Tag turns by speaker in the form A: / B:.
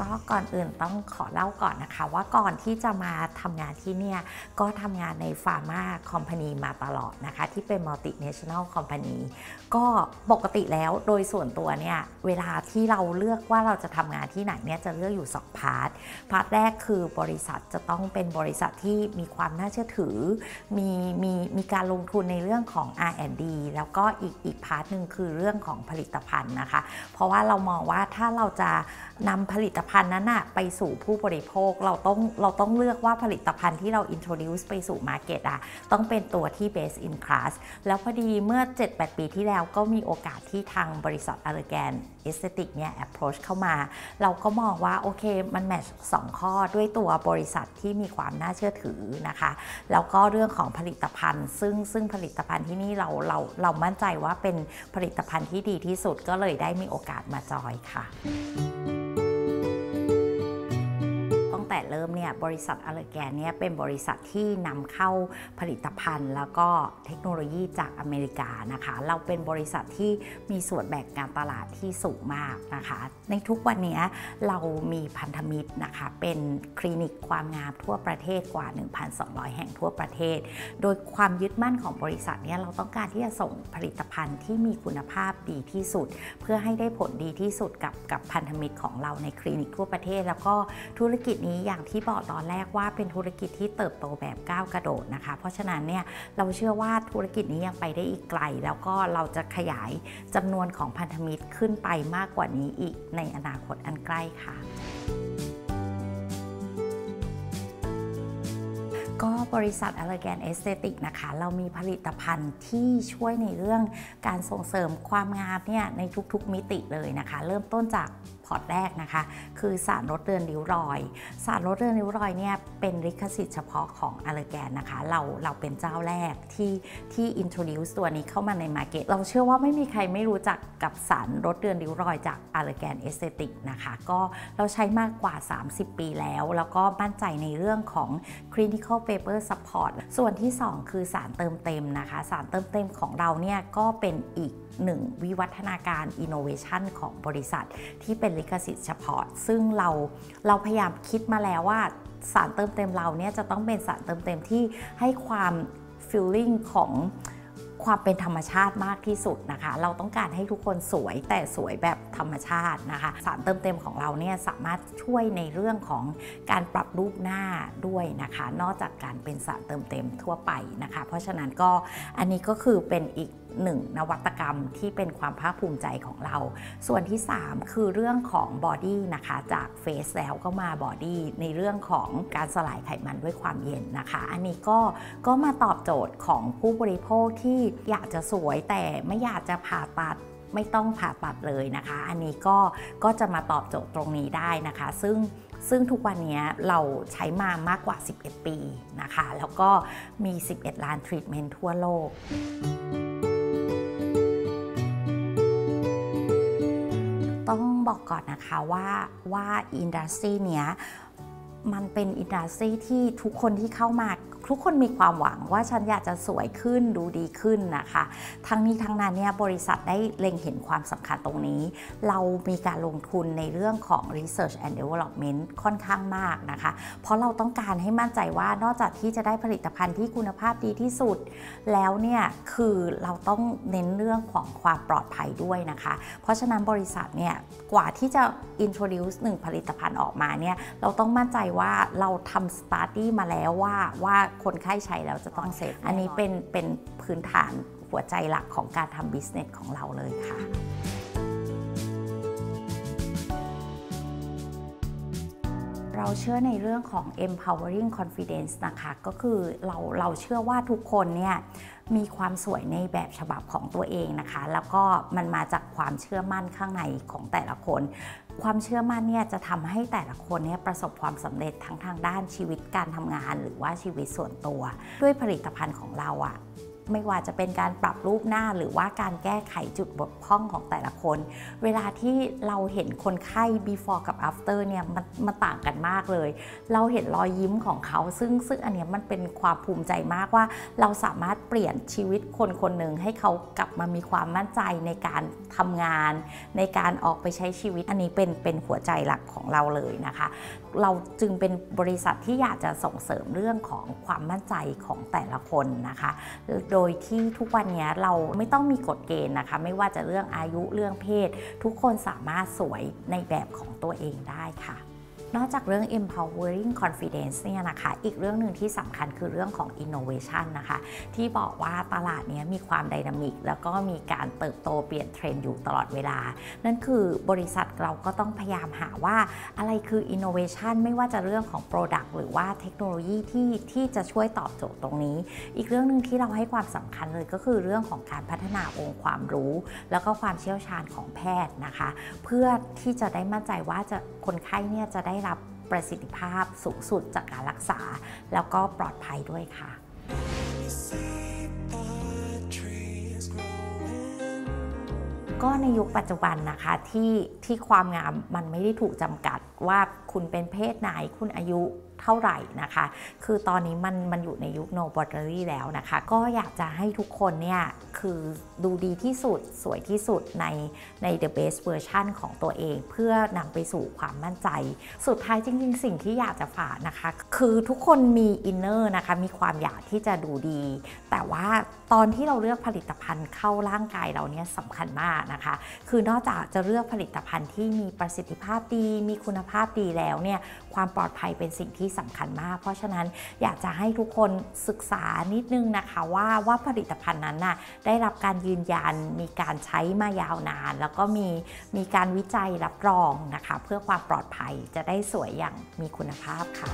A: ก็ก่อนอื่นต้องขอเล่าก่อนนะคะ ว่าก่อนที่จะมาทำงานที่เนี่ย ก็ทำงานใน pharma company มาตลอดนะคะ ที่เป็น multinational company ก็ปกติแล้วโดยส่วนตัวเนี่ย เวลาที่เราเลือกว่าเราจะทำงานที่ไหนเนี่ย จะเลือกอยู่2 part part แรกคือบริษัทจะต้องเป็นบริษัทที่มีความน่าเชื่อถือ มีมีมีการลงทุนในเรื่องของ R&D แล้วก็อีกอีก part หนึ่งคือเรื่องของผลิตภัณฑ์นะคะ เพราะว่าเรามองว่าถ้าเราจะนำผลิตภัณฑ์นั้นนะไปสู่ผู้บริโภคเราต้องเราต้องเลือกว่าผลิตภัณฑ์ที่เรา introduce ไปสู่ market อะต้องเป็นตัวที่ best in class แล้วพอดีเมื่อ 7-8 ปีที่แล้วก็มีโอกาสที่ทางบริษัทอ l รแกนเอสเตติกเนี่ย approach เข้ามา เราก็มองว่า โอเค มัน match 2ข้อด้วยตัวบริษัทที่มีความน่าเชื่อถือนะคะ แล้วก็เรื่องของผลิตภัณฑ์ ซึ่งซึ่งผลิตภัณฑ์ที่นี่เราเราเรามั่นใจว่าเป็นผลิตภัณฑ์ที่ดีที่สุดก็เลยได้มีโอกาสมาจอยค่ะ แต่เริ่มเนี่ยบริษัทอเลแกนเนี่ยเป็นบริษัทที่นำเข้าผลิตภัณฑ์ แล้วก็เทคโนโลยีจากอเมริกานะคะ เราเป็นบริษัทที่มีส่วนแบ่งการตลาดที่สูงมากนะคะ ในทุกวันนี้เรามีพันธมิตรนะคะ เป็นคลินิกความงามทั่วประเทศกว่า 1,200 แห่งทั่วประเทศ โดยความยึดมั่นของบริษัทเนี่ยเราต้องการที่จะส่งผลิตภัณฑ์ที่มีคุณภาพดีที่สุด เพื่อให้ได้ผลดีที่สุดกับกับพันธมิตรของเราในคลินิกทั่วประเทศ แล้วก็ธุรกิจนี้อย่างที่บอกตอนแรกว่าเป็นธุรกิจที่เติบโตแบบก้าวกระโดดนะคะ เพราะฉะนั้นเนี่ยเราเชื่อว่าธุรกิจนี้ยังไปได้อีกไกล แล้วก็เราจะขยายจำนวนของพันธมิตรขึ้นไปมากกว่านี้อีกในอนาคตอันใกล้ค่ะก็บริษัท a l l e g a n Aesthetic นะคะ เรามีผลิตภัณฑ์ที่ช่วยในเรื่องการส่งเสริมความงามเนี่ยในทุกๆมิติเลยนะคะ เริ่มต้นจาก พอร์ตแรกนะคะ คือสารลดเลือนริ้วรอย สารลดเลือนริ้วรอยเนี่ยเป็นลิขสิทธิ์เฉพาะของอ l l e g a n นะคะ เราเราเป็นเจ้าแรกที่ที่ introduce ตัวนี้เข้ามาใน market เราเชื่อว่าไม่มีใครไม่รู้จักกับสารลดเลือนริ้วรอยจาก a l l e g a n Aesthetic นะคะก็เราใช้มากกว่า 30 ปีแล้ว แล้วก็มั่นใจในเรื่องของ clinical paper support ส่วนที่ 2 คือสารเติมเต็มนะคะ สารเติมเต็มของเราเนี่ยก็เป็นอีกหนึ่งวิวัฒนาการ innovation ของบริษัทที่เป็นลิขสิทธิ์เฉพาะ ซึ่งเราเราพยายามคิดมาแล้วว่าสารเติมเต็มเราเนี่ยจะต้องเป็นสารเติมเต็มที่ให้ความ feeling ของความเป็นธรรมชาติมากที่สุดนะคะ เราต้องการให้ทุกคนสวยแต่สวยแบบธรรมชาตินะคะ สารเติมเต็มของเราเนี่ยสามารถช่วยในเรื่องของการปรับรูปหน้าด้วยนะคะ นอกจากการเป็นสารเติมเต็มทั่วไปนะคะ เพราะฉะนั้นก็อันนี้ก็คือเป็นอีกหนึ่งนวัตกรรมที่เป็นความภาคภูมิใจของเรา ส่วนที่ 3 คือเรื่องของ body นะคะ จาก face แล้วก็มา body ในเรื่องของการสลายไขมันด้วยความเย็นนะคะ อันนี้ก็ก็มาตอบโจทย์ของผู้บริโภคที่อยากจะสวยแต่ไม่อยากจะผ่าตัดไม่ต้องผ่าตัดเลยนะคะ อันนี้ก็ก็จะมาตอบโจทย์ตรงนี้ได้นะคะ ซึ่งซึ่งทุกวันนี้เราใช้มามากกว่า 11 ปีนะคะ แล้วก็มี 11 ล้านทรีทเมนต์ทั่วโลก บอกก่อนนะคะว่าว่า industry เนี้ยมันเป็น industry ที่ทุกคนที่เข้ามา ทุกคนมีความหวังว่าฉันอยากจะสวยขึ้นดูดีขึ้นนะคะ ทั้งนี้ทั้งนั้นเนี่ยบริษัทได้เล็งเห็นความสำคัญตรงนี้ เรามีการลงทุนในเรื่องของ research and development ค่อนข้างมากนะคะ เพราะเราต้องการให้มั่นใจว่านอกจากที่จะได้ผลิตภัณฑ์ที่คุณภาพดีที่สุด แล้วเนี่ยคือเราต้องเน้นเรื่องของความปลอดภัยด้วยนะคะ เพราะฉะนั้นบริษัทเนี่ยกว่าที่จะ introduce หนึ่งผลิตภัณฑ์ออกมาเนี่ยเราต้องมั่นใจว่าเราทำ study มาแล้วว่าว่าคนไข้ใช้แล้วจะต้องเสร็จอันนี้เป็นเป็นพื้นฐานหัวใจหลักของการทำ business ของเราเลยค่ะเราเชื่อในเรื่องของ empowering confidence นะคะ ก็คือเราเราเชื่อว่าทุกคนเนี่ยมีความสวยในแบบฉบับของตัวเองนะคะ แล้วก็มันมาจากความเชื่อมั่นข้างในของแต่ละคน ความเชื่อมั่นเนี่ยจะทำให้แต่ละคนเนี่ยประสบความสำเร็จทั้งทางด้านชีวิตการทำงาน หรือว่าชีวิตส่วนตัว ด้วยผลิตภัณฑ์ของเราอะ ไม่ว่าจะเป็นการปรับรูปหน้าหรือว่าการแก้ไขจุดบกพร่องของแต่ละคน เวลาที่เราเห็นคนไข้ before กับ after เนี่ยมันมันต่างกันมากเลย เราเห็นรอยยิ้มของเขา ซึ่งซึ่งอันเนี้ยมันเป็นความภูมิใจมากว่า เราสามารถเปลี่ยนชีวิตคนคนหนึ่งให้เขากลับมามีความมั่นใจในการทำงาน ในการออกไปใช้ชีวิตอันนี้เป็นเป็นหัวใจหลักของเราเลยนะคะ เราจึงเป็นบริษัทที่อยากจะส่งเสริมเรื่องของความมั่นใจของแต่ละคนนะคะโดยที่ทุกวันนี้เราไม่ต้องมีกฎเกณฑ์นะคะ ไม่ว่าจะเรื่องอายุเรื่องเพศ ทุกคนสามารถสวยในแบบของตัวเองได้ค่ะ นอกจากเรื่อง empowering confidence เนี่ยนะคะ อีกเรื่องหนึ่งที่สำคัญคือเรื่องของ innovation นะคะ ที่บอกว่าตลาดนี้มีความไดนามิก แล้วก็มีการเติบโตเปลี่ยนเทรนด์อยู่ตลอดเวลา นั่นคือบริษัทเราก็ต้องพยายามหาว่าอะไรคือ innovation ไม่ว่าจะเรื่องของ product หรือว่าเทคโนโลยีที่ที่จะช่วยตอบโจทย์ตรงนี้ อีกเรื่องหนึ่งที่เราให้ความสำคัญเลยก็คือเรื่องของการพัฒนาองค์ความรู้ แล้วก็ความเชี่ยวชาญของแพทย์นะคะ เพื่อที่จะได้มั่นใจว่าจะคนไข้เนี่ยจะได้รับประสิทธิภาพสูงสุดจากการรักษา แล้วก็ปลอดภัยด้วยค่ะก็ในยุคปัจจุบันนะคะที่ที่ความงามมันไม่ได้ถูกจำกัดว่าคุณเป็นเพศไหนคุณอายุเท่าไหร่นะคะ คือตอนนี้มันมันอยู่ในยุค no boundary แล้วนะคะ ก็อยากจะให้ทุกคนเนี่ยคือดูดีที่สุดสวยที่สุดในใน the best version ของตัวเอง เพื่อนำไปสู่ความมั่นใจ สุดท้ายจริงๆ สิ่งที่อยากจะฝากนะคะ คือทุกคนมี inner นะคะ มีความอยากที่จะดูดี แต่ว่าตอนที่เราเลือกผลิตภัณฑ์เข้าร่างกายเราเนี่ยสำคัญมากนะคะ คือนอกจากจะเลือกผลิตภัณฑ์ที่มีประสิทธิภาพดี มีคุณภาพดีแล้วเนี่ยความปลอดภัยเป็นสิ่งที่สำคัญมาก เพราะฉะนั้นอยากจะให้ทุกคนศึกษานิดนึงนะคะว่าว่าผลิตภัณฑ์นั้นน่ะได้รับการยืนยันมีการใช้มายาวนาน แล้วก็มีมีการวิจัยรับรองนะคะ เพื่อความปลอดภัยจะได้สวยอย่างมีคุณภาพค่ะ